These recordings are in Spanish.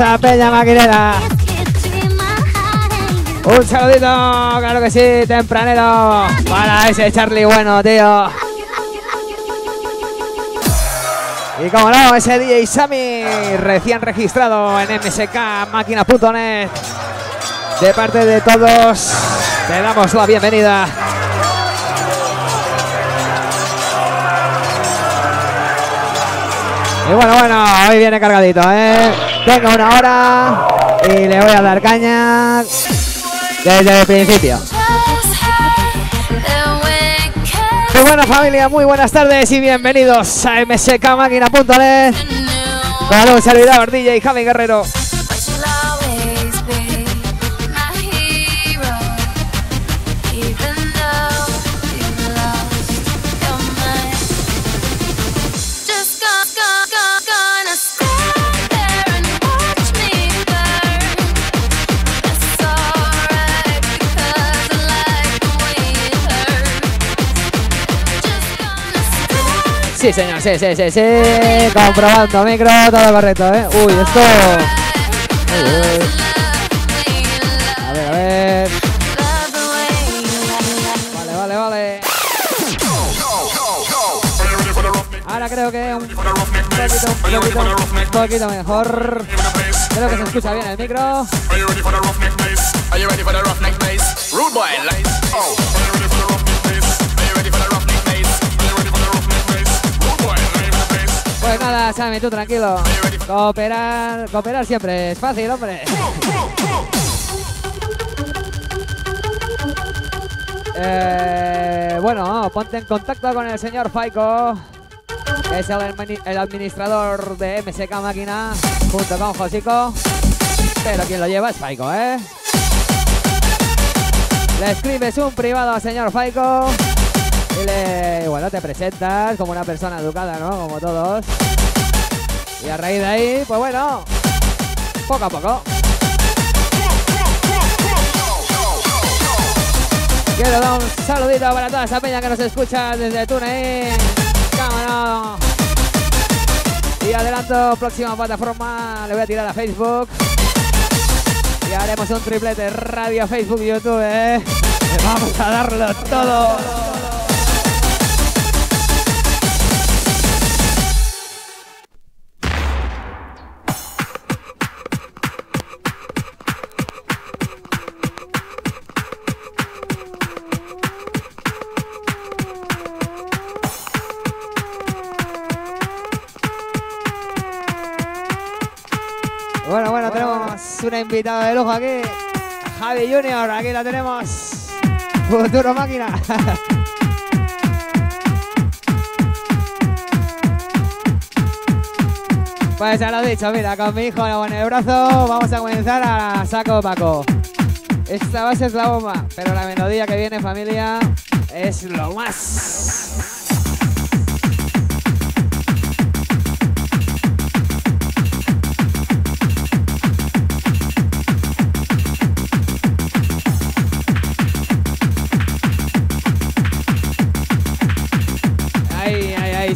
Peña maquinera. Un saludito, claro que sí, tempranero. Para ese Charlie bueno, tío. Y como no, ese DJ Sammy, recién registrado en mskmáquina.net. De parte de todos, te damos la bienvenida. Y bueno, bueno, hoy viene cargadito, ¿eh? Tengo una hora y le voy a dar caña desde el principio. Muy buena familia, muy buenas tardes y bienvenidos a mskmáquina.net con un servidor DJ Javi Guerrero. Sí, señor, sí, sí, sí, sí. Comprobando micro, todo correcto, ¿eh? Uy, esto. A ver, a ver. Vale, vale, vale. Ahora creo que un poquito, un poquito, un poquito mejor. Creo que se escucha bien el micro. Pues nada, Sammy, tú tranquilo. Cooperar, cooperar siempre es fácil, hombre. Eh, bueno, ponte en contacto con el señor Faico, es el, el administrador de MSK Máquina, junto con Josico. Pero quien lo lleva es Faico, ¿eh? Le escribes un privado al señor Faico bueno, te presentas como una persona educada, ¿no? Como todos. Y a raíz de ahí, pues bueno, poco a poco. Quiero dar un saludito para toda esa peña que nos escucha desde TuneIn. Y adelanto, próxima plataforma, le voy a tirar a Facebook. Y haremos un triplete radio, Facebook YouTube, ¿eh? Vamos a darlo todo. Una invitada de lujo aquí. Javi Junior, aquí la tenemos. Futuro máquina. Pues ya lo he dicho, mira, con mi hijo en el brazo vamos a comenzar a saco Paco. Esta base es la bomba, pero la melodía que viene, familia, es lo más.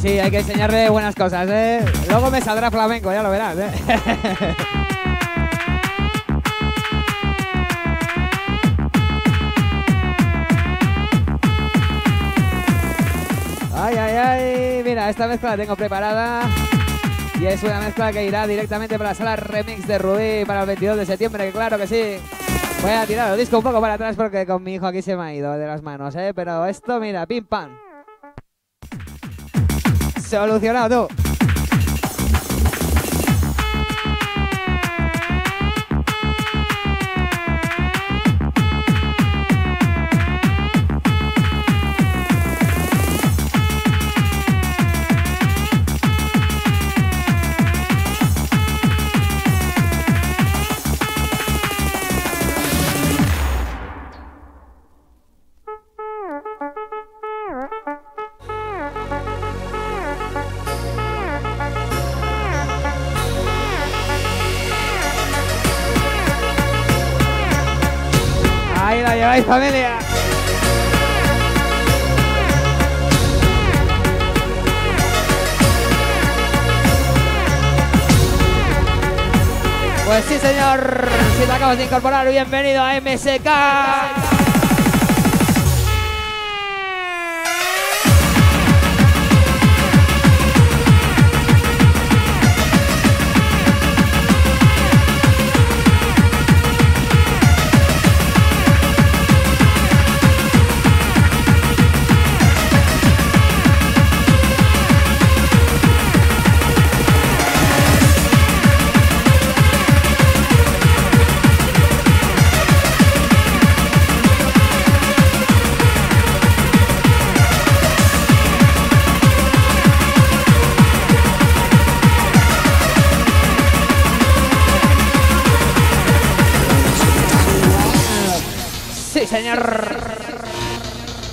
Sí, hay que enseñarle buenas cosas, ¿eh? Luego me saldrá flamenco, ya lo verás, ¿eh? Ay, ay, ay, mira, esta mezcla la tengo preparada. Y es una mezcla que irá directamente para la sala remix de Rubí para el 22 de septiembre, claro que sí. Voy a tirar el disco un poco para atrás porque con mi hijo aquí se me ha ido de las manos, ¿eh? Pero esto, mira, pim pam. Solucionado tú. Ahí mi familia. Pues sí, señor. Si te acabas de incorporar, bienvenido a MSK.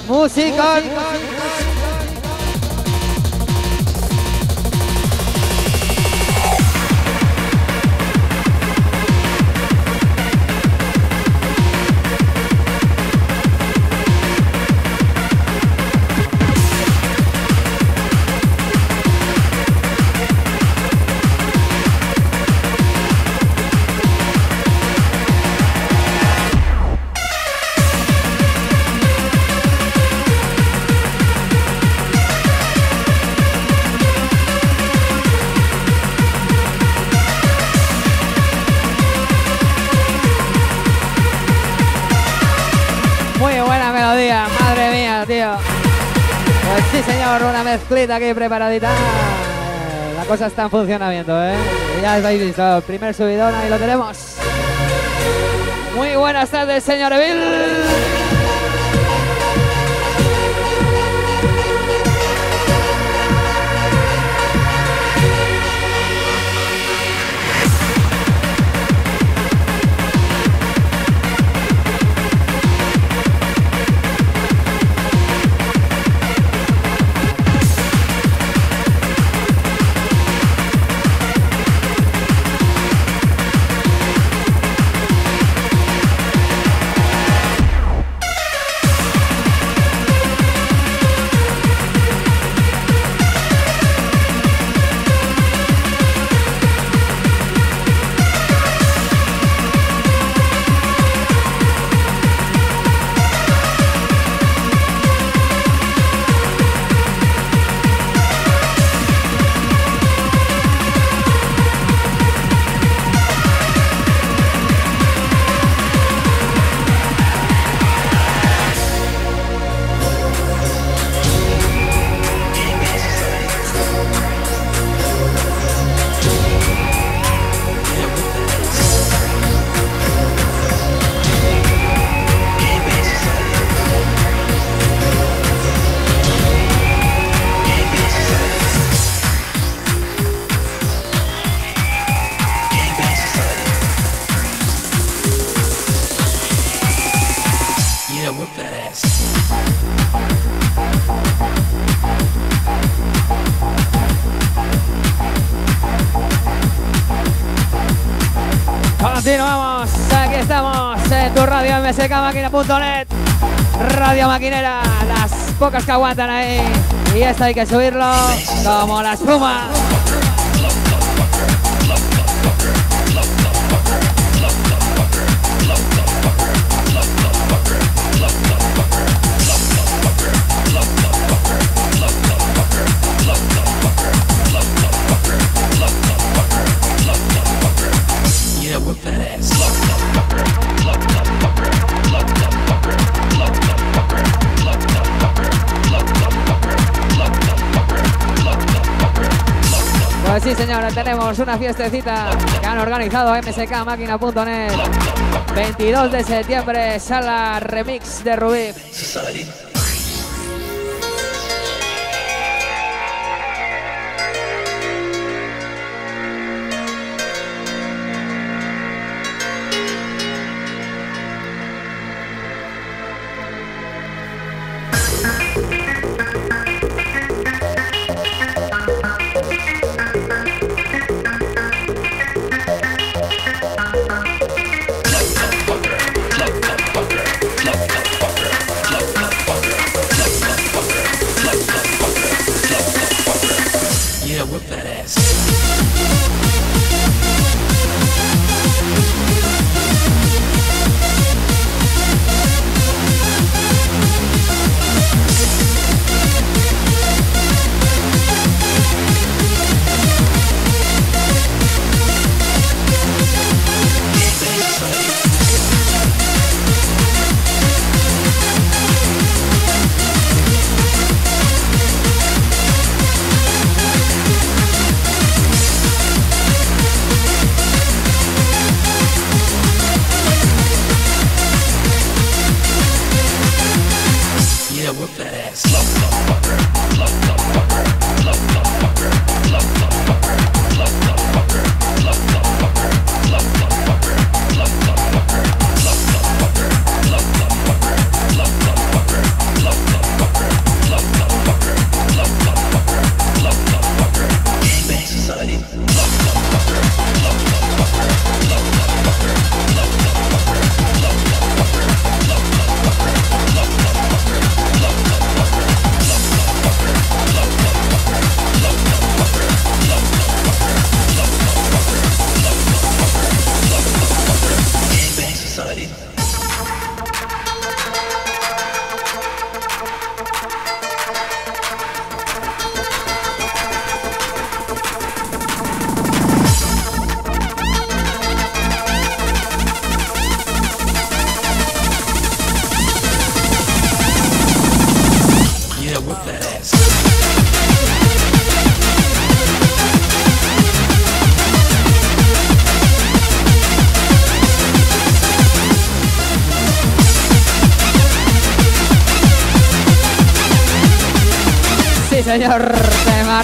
Música. Aquí preparadita. La cosa está en funcionamiento, ¿eh? Ya habéis visto, el primer subidón ahí lo tenemos. Muy buenas tardes, señor Evil. mskmáquina.net Radio Maquinera, las pocas que aguantan ahí. Y esto hay que subirlo como la espuma. Tenemos una fiestecita que han organizado mskmáquina.net. 22 de septiembre, sala remix de Rubí.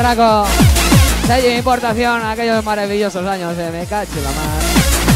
Marraco. Sello importación, aquellos maravillosos años de Me Cacho la Mar.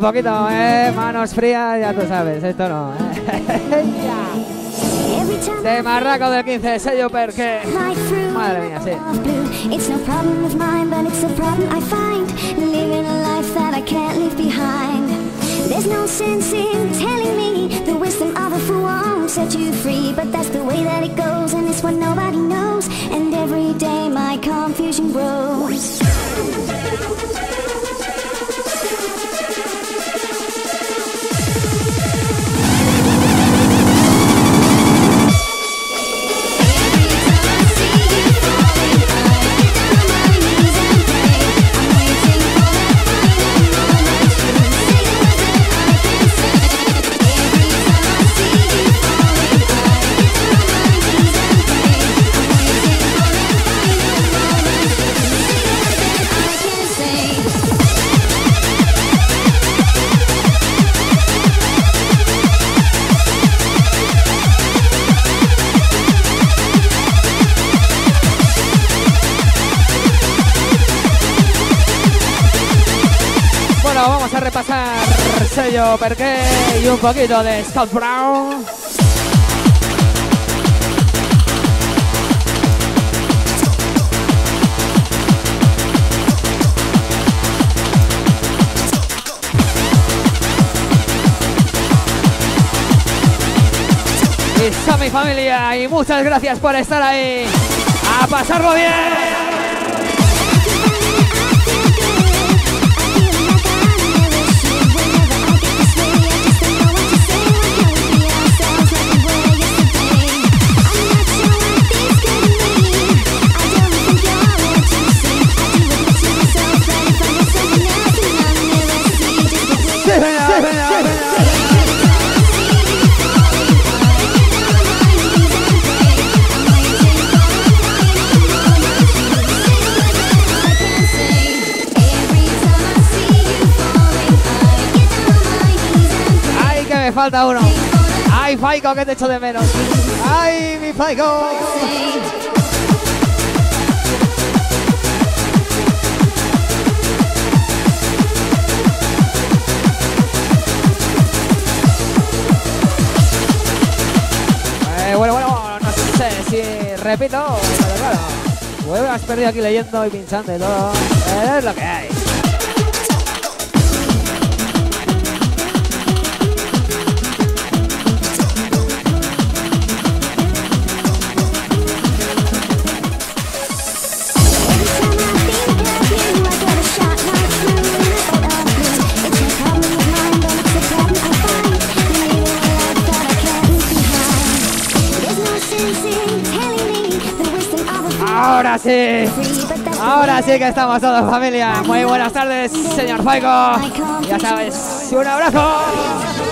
Un poquito, eh, manos frías, ya tú sabes, esto no. Eh. de Marraco del 15, sello porque. Madre mía, sí. There's no sense in telling me the wisdom of a fool won't set you free. But that's the way that it goes, and it's what nobody knows. And every day my confusion grows. Repasar sello Perqué y un poquito de Scott Brown. Y mi familia y muchas gracias por estar ahí. A pasarlo bien. Falta uno. Ay, Faico, que te echo de menos. Ay, mi Faico. Eh, bueno, bueno, no sé si repito, pero claro. Huevo, has perdido aquí leyendo y pinchando y todo. Es lo que. Ahora sí. Ahora sí que estamos todos familia. Muy buenas tardes, señor Faico. Ya sabes, un abrazo.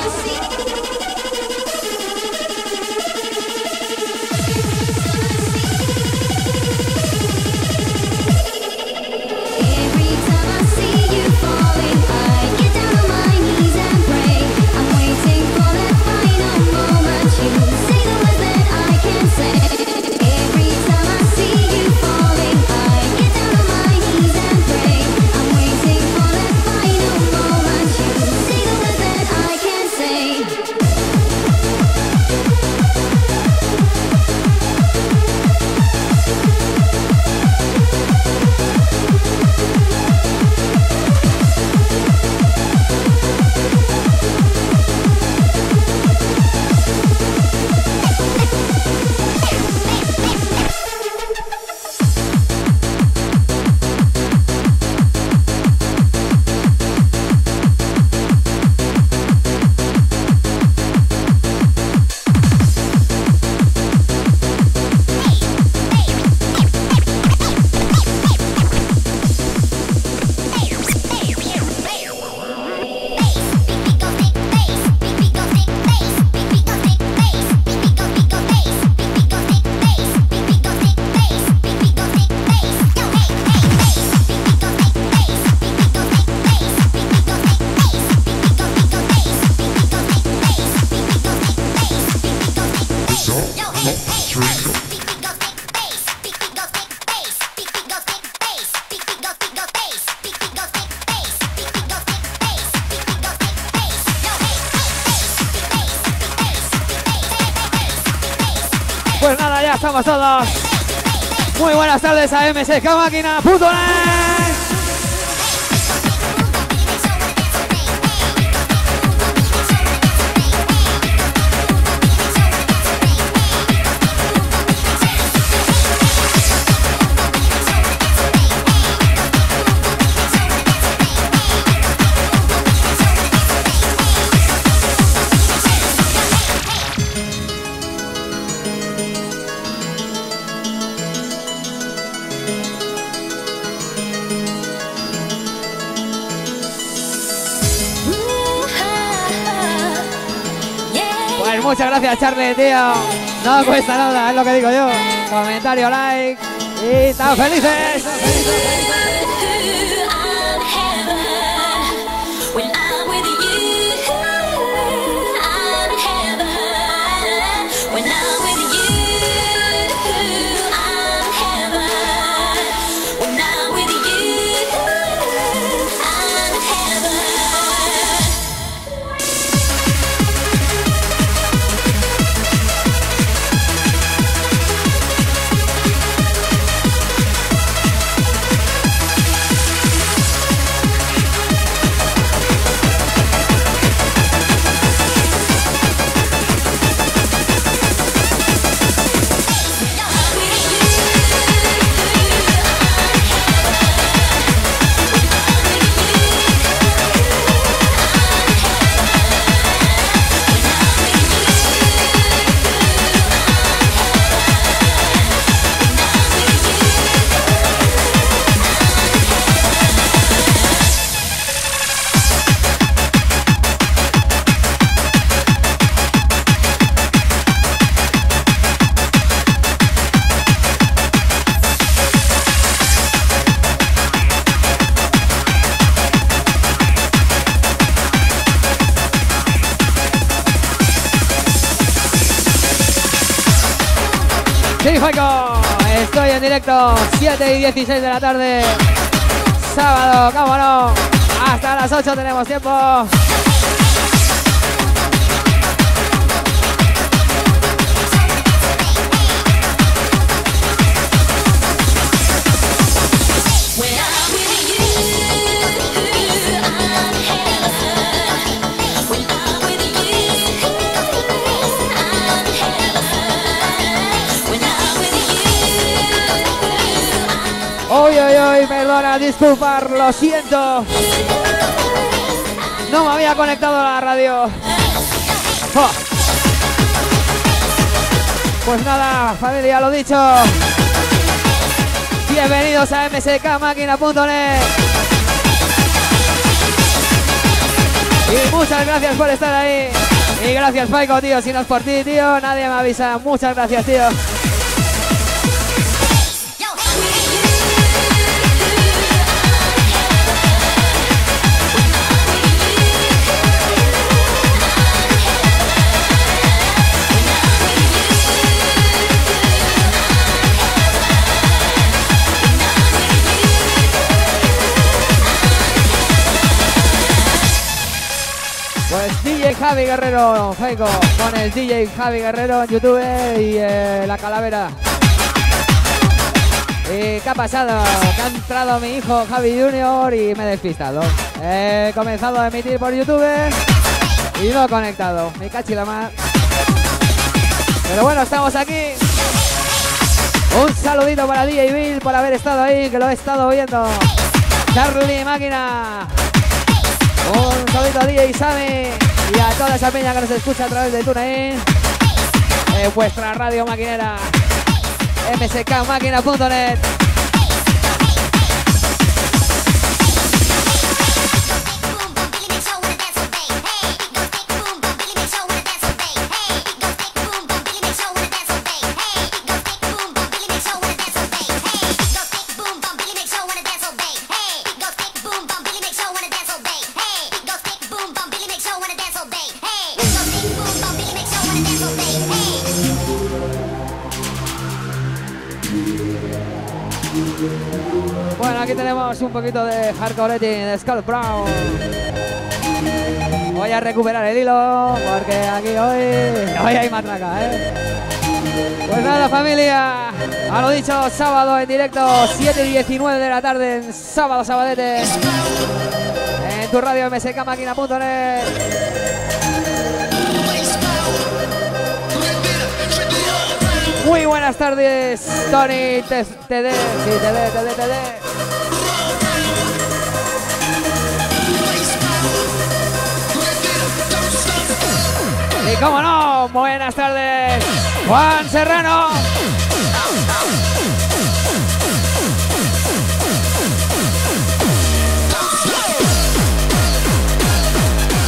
Tardes a mskmáquina.net. gracias, Charlie, tío. No cuesta nada, es lo que digo yo. Comentario, like y tan felices. When Sí, Faico. Estoy en directo, 7 y 16 de la tarde. Sábado, no. Hasta las 8 tenemos tiempo. Uy, uy, perdona, disculpar, lo siento. No me había conectado a la radio. Pues nada, familia, lo dicho. Bienvenidos a mskmáquina.net. Y muchas gracias por estar ahí. Y gracias, Paiko, tío. Si no es por ti, tío, nadie me avisa. Muchas gracias, tío. Javi Guerrero, Faico, con el DJ Javi Guerrero en YouTube y eh, la calavera. ¿Y qué ha pasado? Que ha entrado mi hijo Javi Junior y me he despistado. He comenzado a emitir por YouTube y no he conectado. Mi cachi la más. Pero bueno, estamos aquí. Un saludito para DJ Bill por haber estado ahí, que lo he estado viendo. Charlie Máquina. Un saludito a DJ Sammy y a toda esa peña que nos escucha a través de TuneIn. En vuestra radio maquinera. mskmáquina.net. un poquito de hardcore de Skull Brown. Voy a recuperar el hilo porque aquí hoy, hoy hay matraca, ¿eh? Pues nada, familia. A lo dicho, sábado en directo, 7 y 19 de la tarde en Sábado Sabadete. En tu radio mskmáquina.net. Muy buenas tardes, Tony TD. Sí, TD, TD, TD. Y cómo no, buenas tardes, Juan Serrano.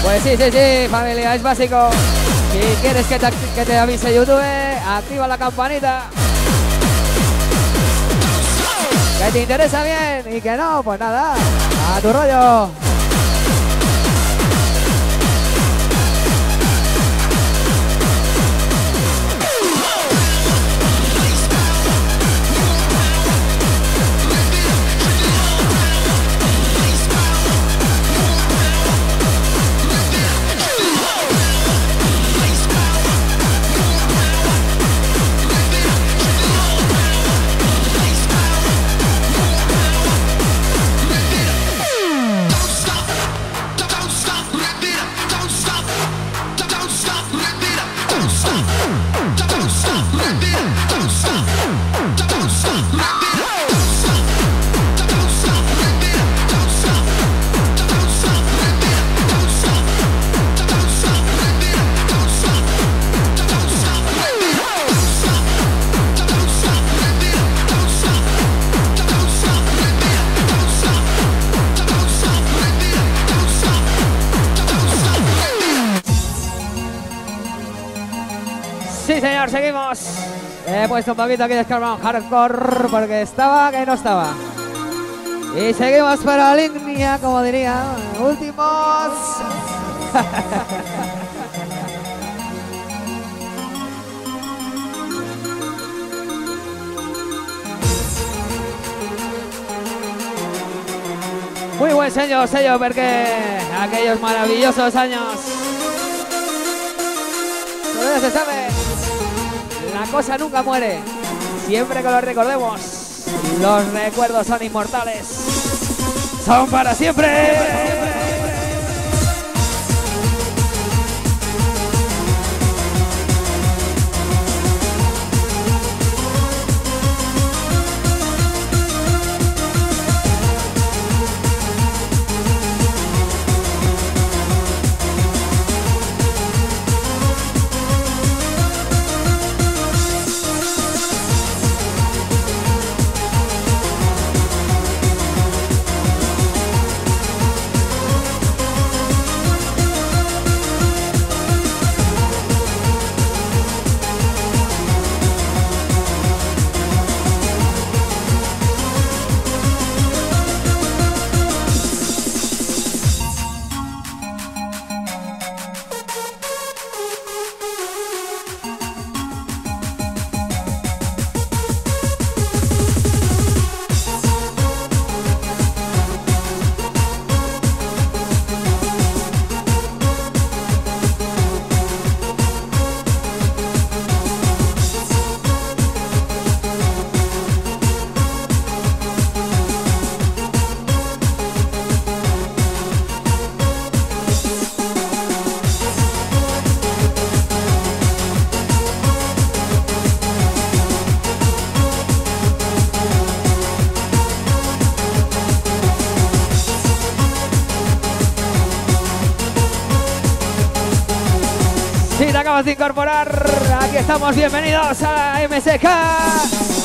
Pues sí, sí, sí, familia, es básico. Si quieres que te, que te avise YouTube, activa la campanita. Que te interesa bien y que no, pues nada, a tu rollo. mováis un poquito aquí de Scarman Hardcore porque estaba que no estaba. Y seguimos para la línea, como diría, últimos. Muy buen sello, sello, porque aquellos maravillosos años. Todavía se sabe cosa nunca muere. Siempre que lo recordemos, los recuerdos son inmortales. Son para siempre. incorporar. Aquí estamos, bienvenidos a MSK.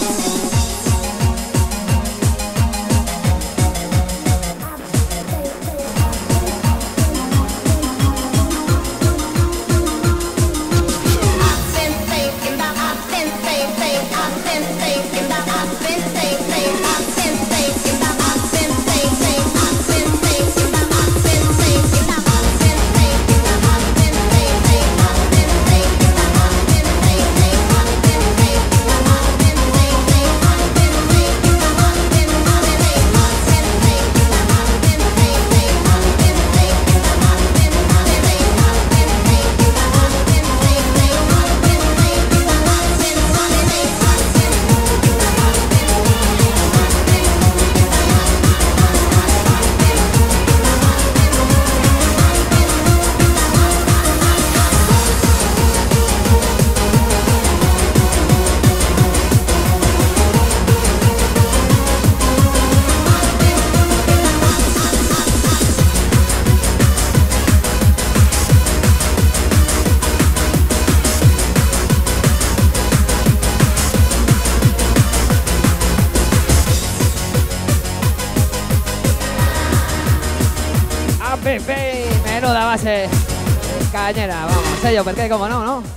Cañera, vamos, sello, porque como no, ¿no?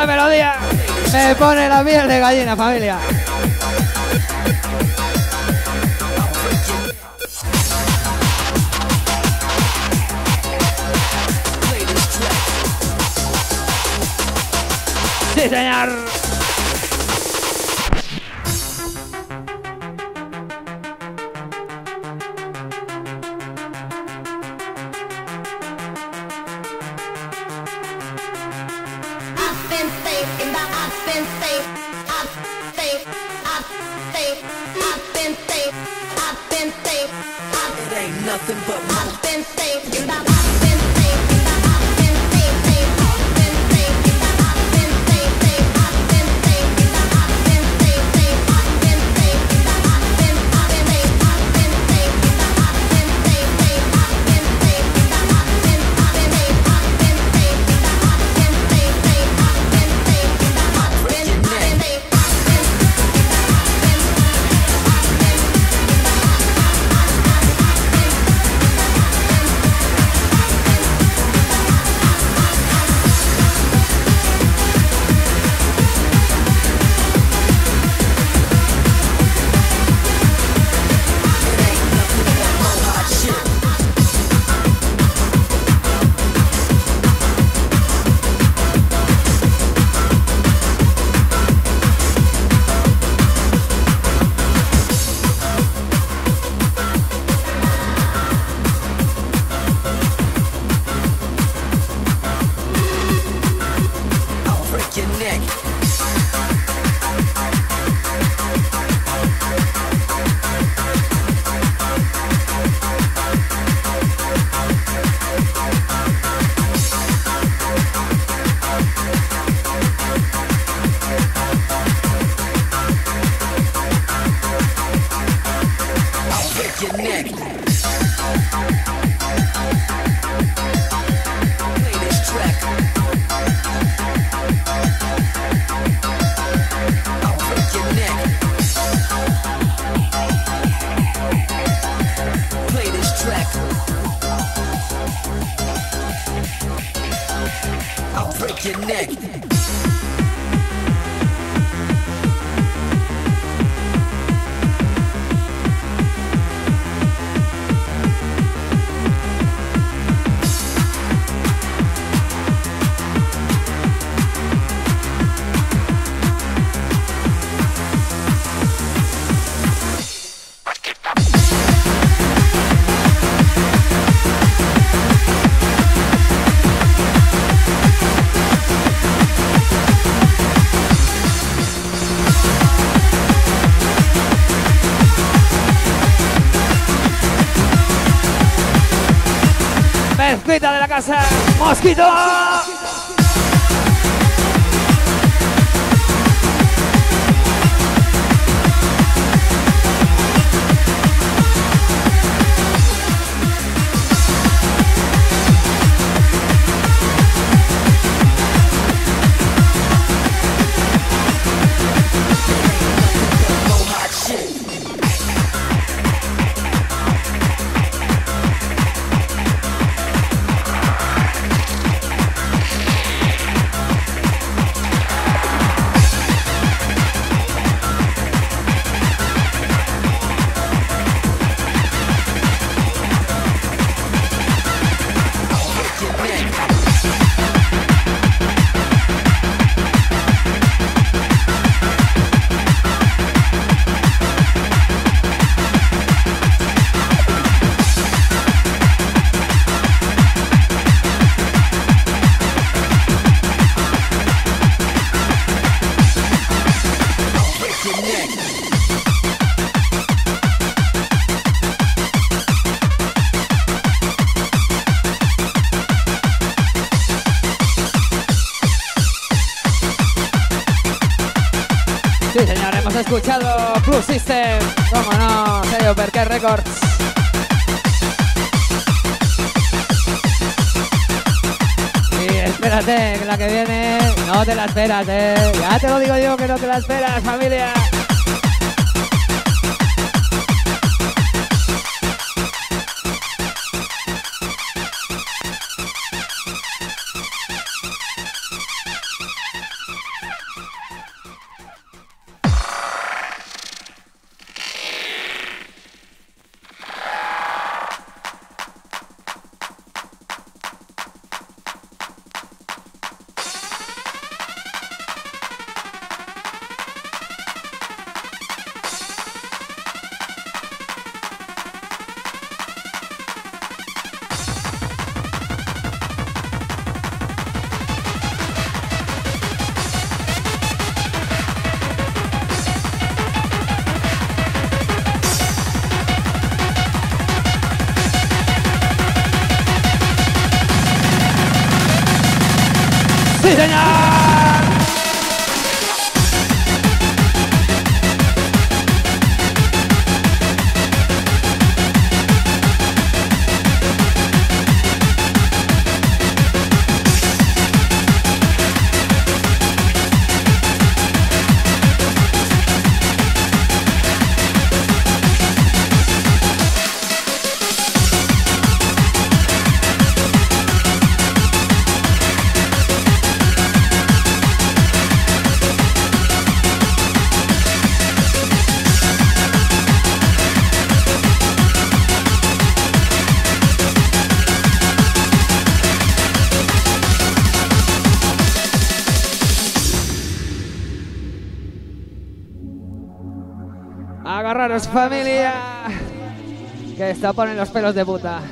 Maravillosa melodía. Me pone la miel de gallina, familia. Sí, señor. Connect. casa. Mosquito. Y espérate, que la que viene no te la esperas, eh. Ya te lo digo yo que no te la esperas, familia. familia que está ponen los pelos de puta.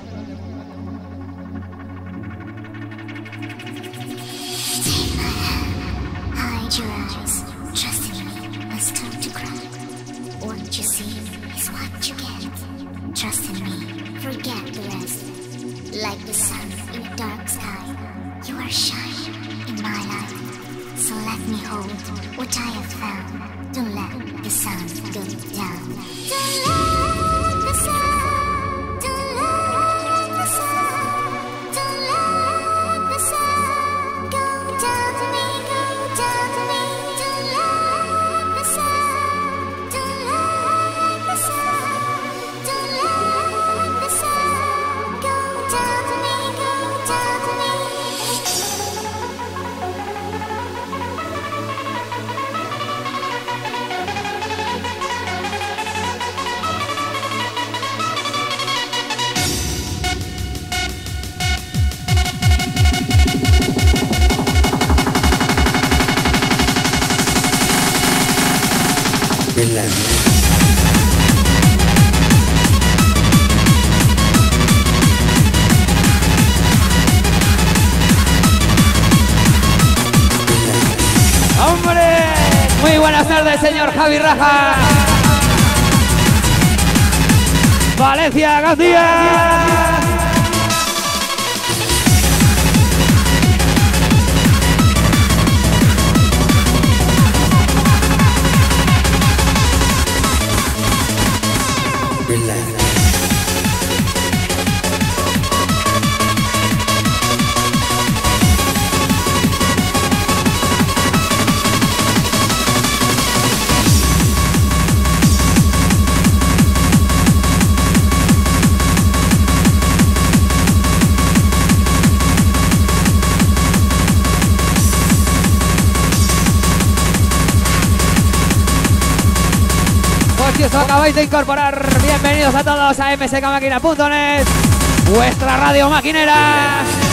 Valencia García. acabáis de incorporar, bienvenidos a todos a mscmáquina.net, vuestra radio maquinera.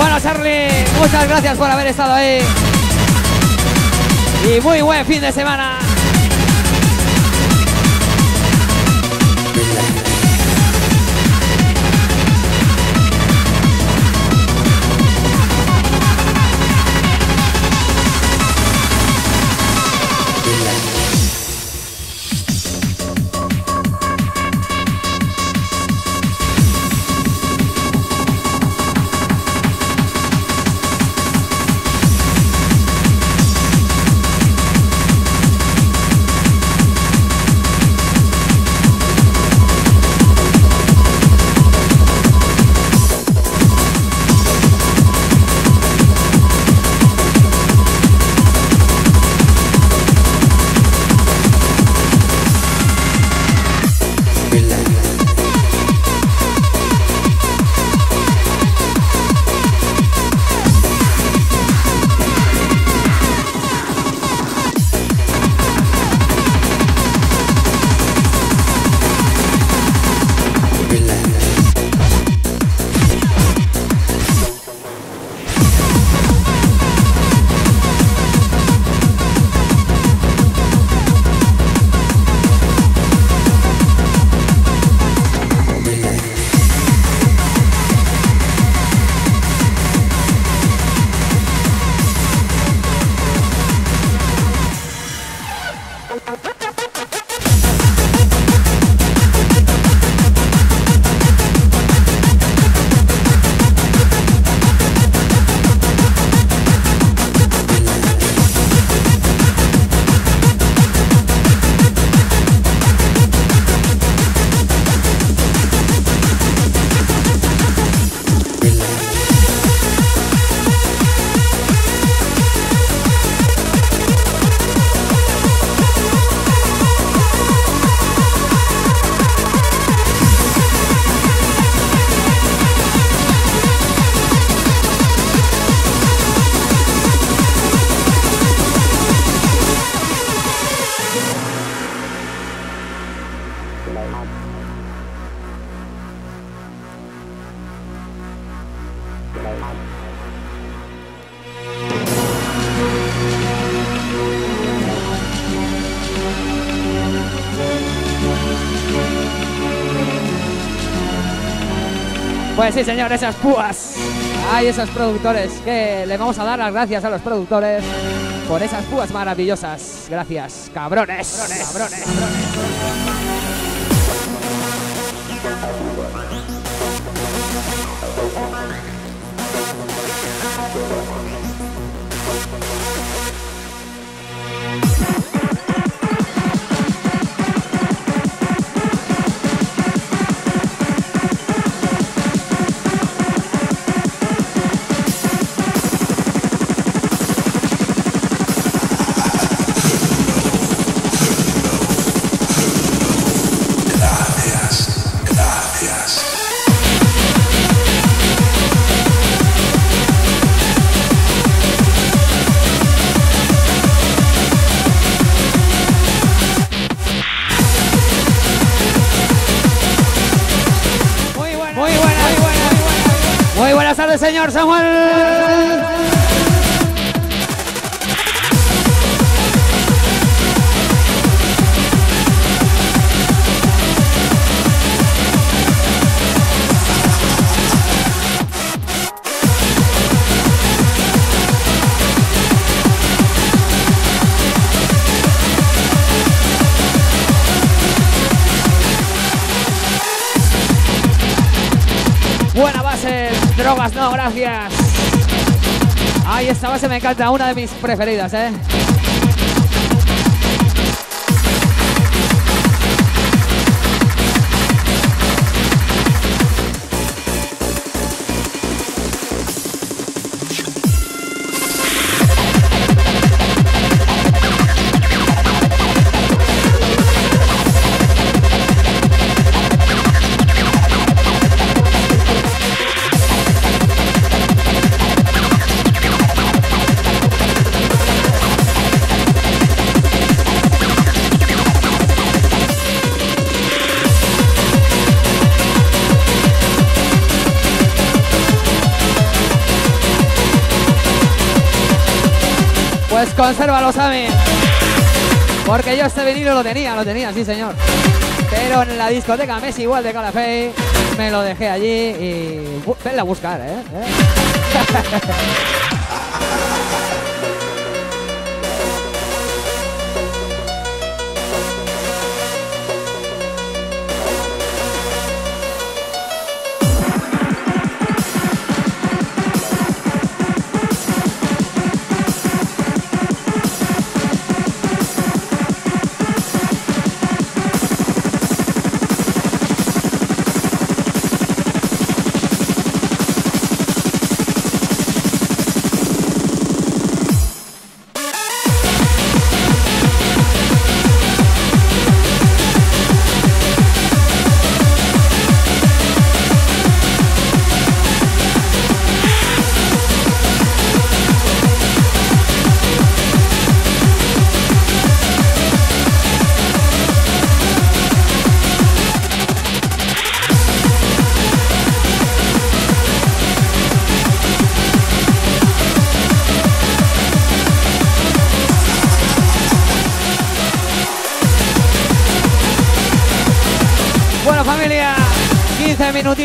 Bueno, Charlie, muchas gracias por haber estado ahí. Y muy buen fin de semana. Pues sí, señor, esas púas. Hay esos productores que le vamos a dar las gracias a los productores por esas púas maravillosas. Gracias, cabrones. cabrones, cabrones. Señor Samuel. Drogas no, gracias. Ay, esta base me encanta, una de mis preferidas, ¿eh? Pues consérvalo, Sammy. Porque yo este vinilo lo tenía, lo tenía, sí señor. Pero en la discoteca Messi igual de Calafey me lo dejé allí y venla a buscar, ¿eh? ¿Eh?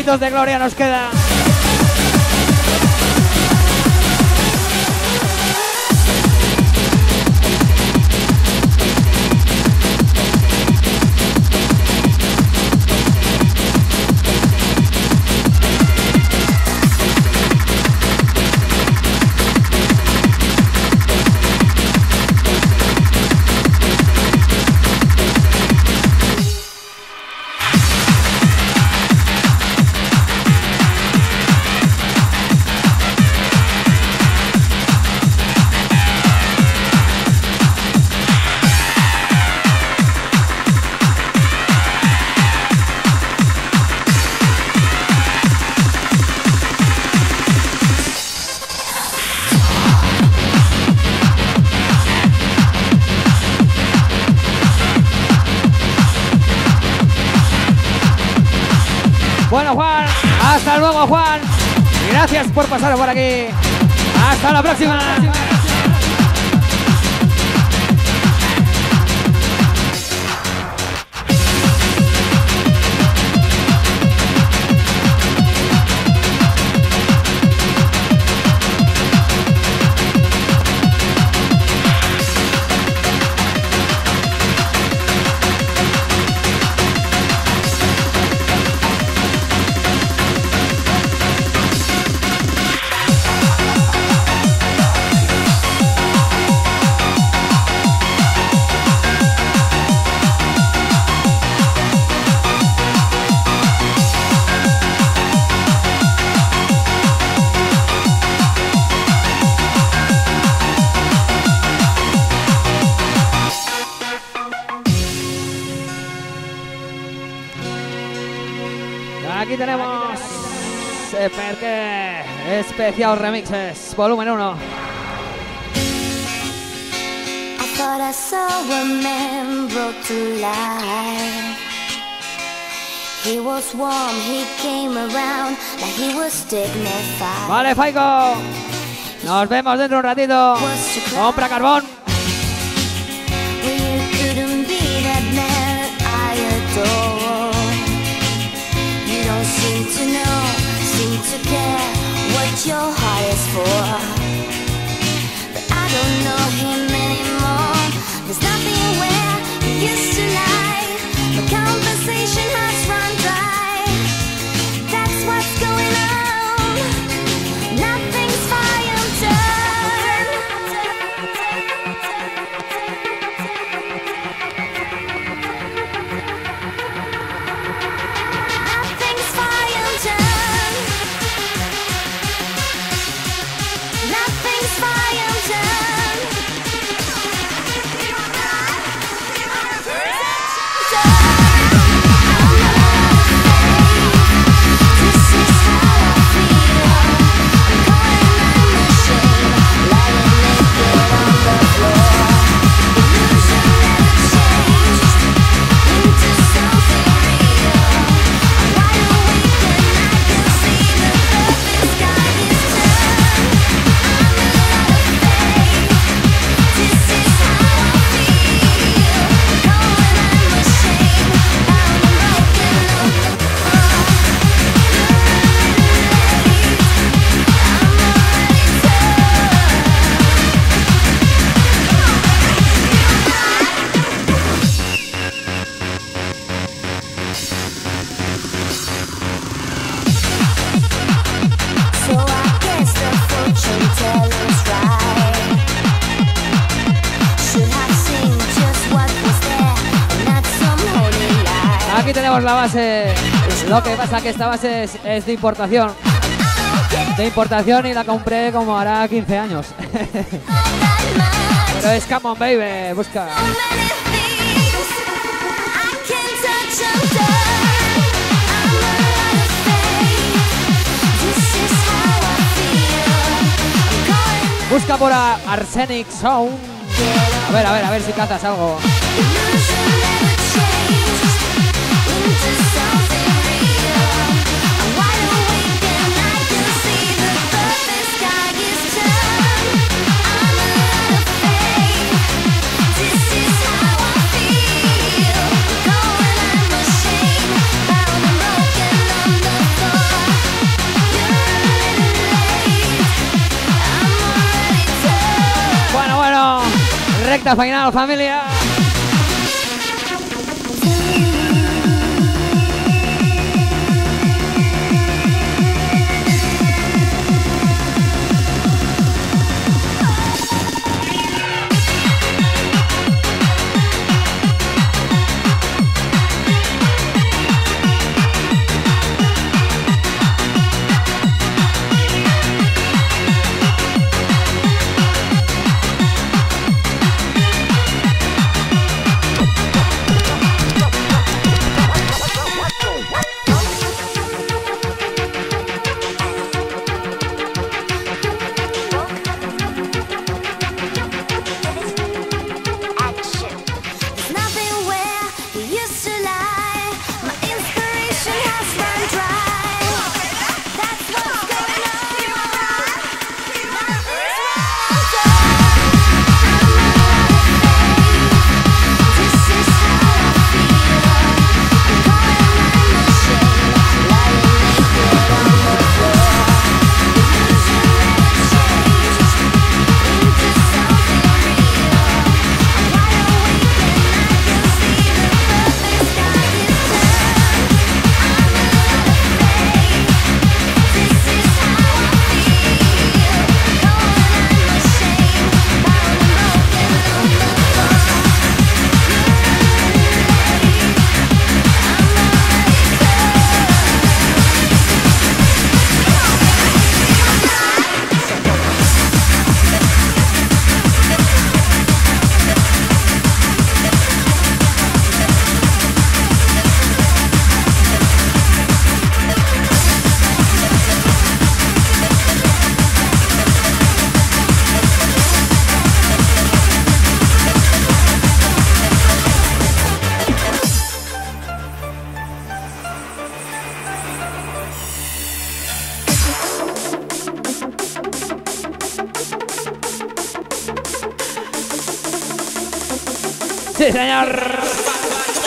15 minutitos de gloria nos queda. Por pasar por aquí. Hasta la próxima. Especial Remixes, volumen 1. I thought I saw a man brought to life. He was warm, he came around like he was dignified. Vale, Faico. Nos vemos dentro de un ratito. Compra carbón. Your heart is for. But I don't know Lo que pasa que esta base es, de importación. De importación y la compré como hará 15 años. Pero es Come on Baby, busca. Busca por a- Arsenic Sound. A ver, a ver, a ver si cazas algo. Recta final, familia.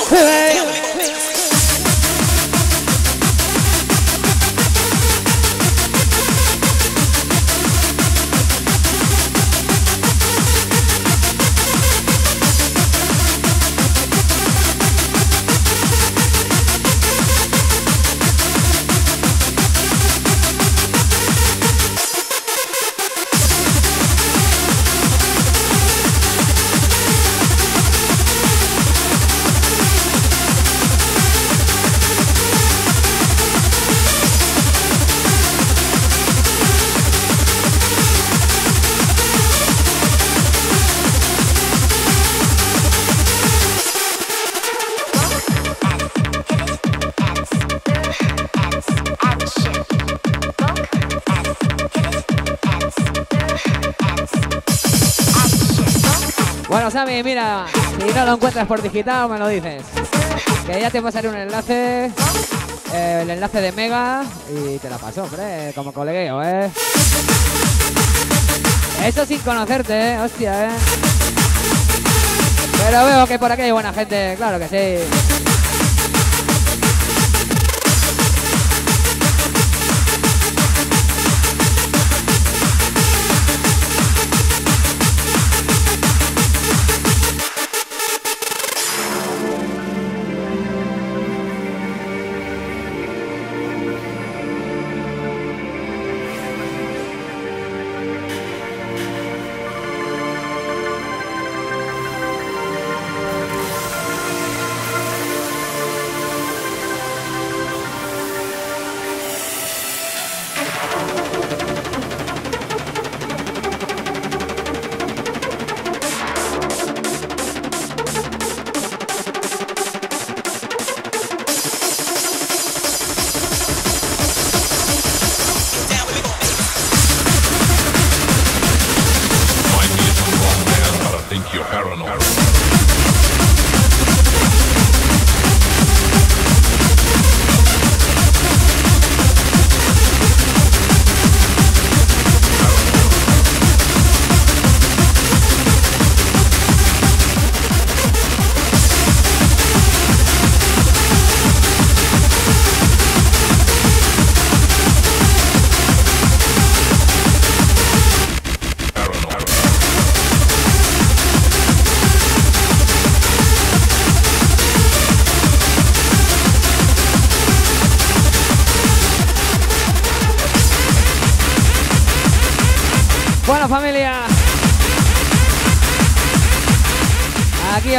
Señor. No lo encuentras por digital, me lo dices. Que ya te pasaré un enlace, eh, el enlace de Mega, y te la paso, hombre, como colegueo, ¿eh? Eso sin conocerte, ¿eh? Hostia, ¿eh? Pero veo que por aquí hay buena gente, claro que sí.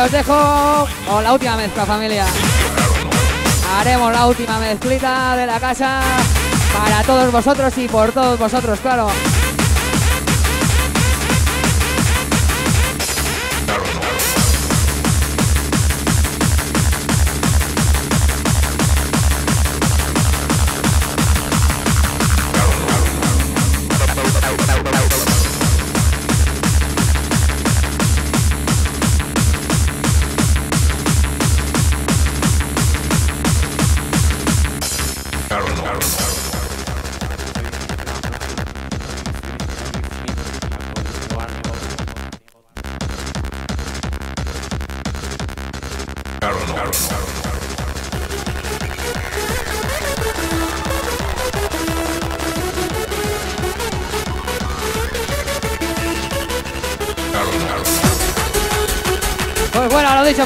Os dejo con la última mezcla, familia. Haremos la última mezclita de la casa para todos vosotros y por todos vosotros, claro.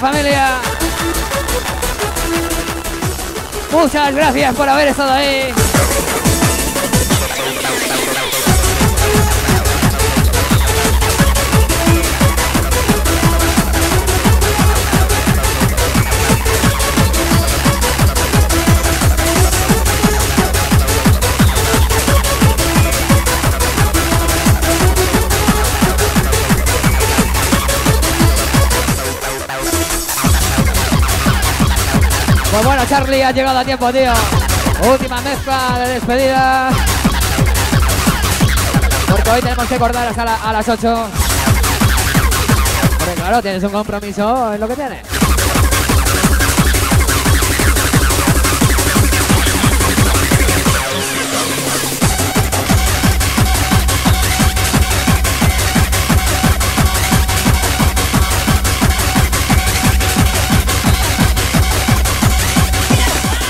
Familia. Muchas gracias por haber estado ahí. Pues bueno, Charlie ha llegado a tiempo, tío. Última mezcla de despedida. Porque hoy tenemos que cortar hasta a las 8. Porque claro, tienes un compromiso en lo que tienes.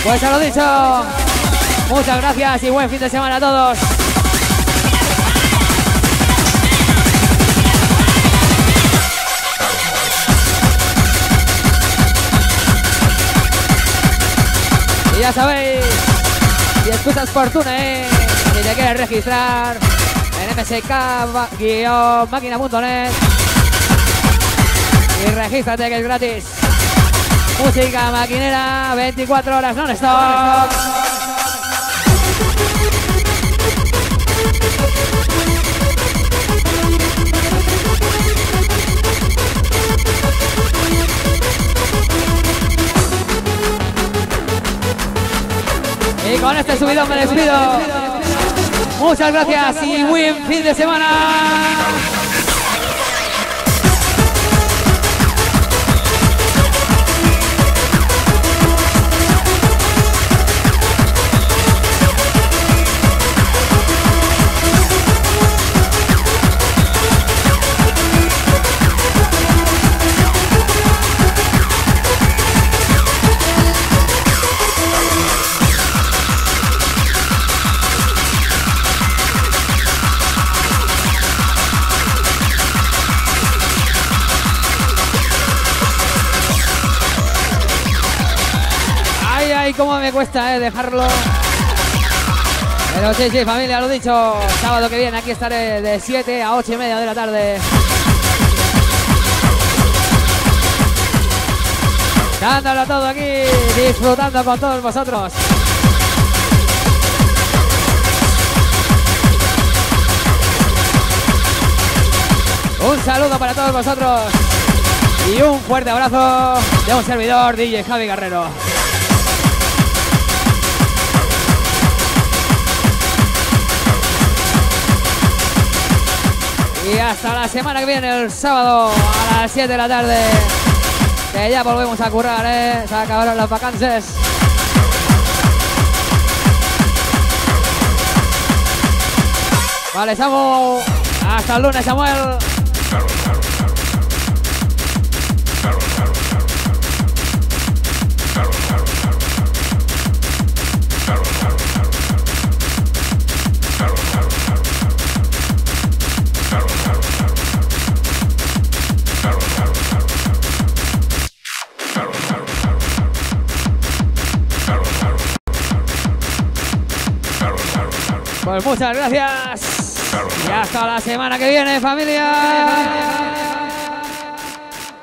Pues a lo dicho. Muchas gracias y buen fin de semana a todos. Y ya sabéis, si escuchas por TuneIn, si te quieres registrar en msk-máquina.net y regístrate que es gratis. Música maquinera, 24 horas non-stop. Y con este subidón me despido. Muchas gracias y buen fin de semana. Cuesta eh, dejarlo. Pero sí, sí, familia, lo dicho. Sábado que viene aquí estaré de 7 a 8 y media de la tarde. Dándolo todo aquí, disfrutando con todos vosotros. Un saludo para todos vosotros y un fuerte abrazo de un servidor DJ Javi Guerrero. Y hasta la semana que viene, el sábado a las 7 de la tarde. Que ya volvemos a currar, ¿eh? Se acabaron las vacances. Vale, Samu. Hasta el lunes, Samuel. Pues muchas gracias. Y hasta la semana que viene, familia.